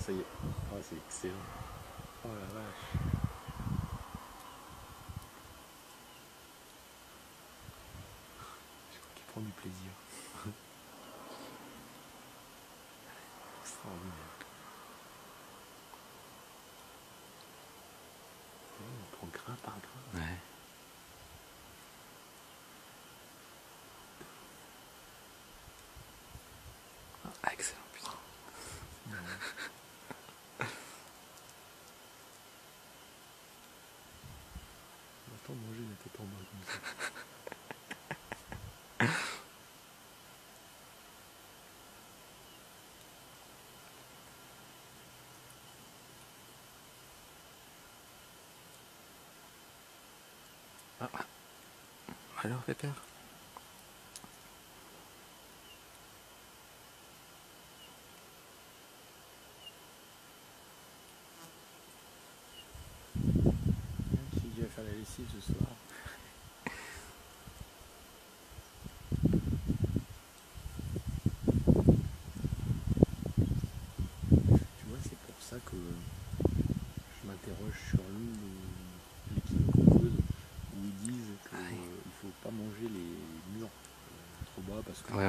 ça y est. Oh, c'est excellent. Oh la vache. Je crois qu'il prend du plaisir. Extraordinaire. On prend grain par grain. Ouais. Ah, excellent, putain. Manger la tête en comme ça. Alors, Pépère? Ça que je m'interroge sur l'une des l'équipe qu'on pose où ils disent qu'il Aïe. ne faut pas manger les murs euh, trop bas parce que Ouais.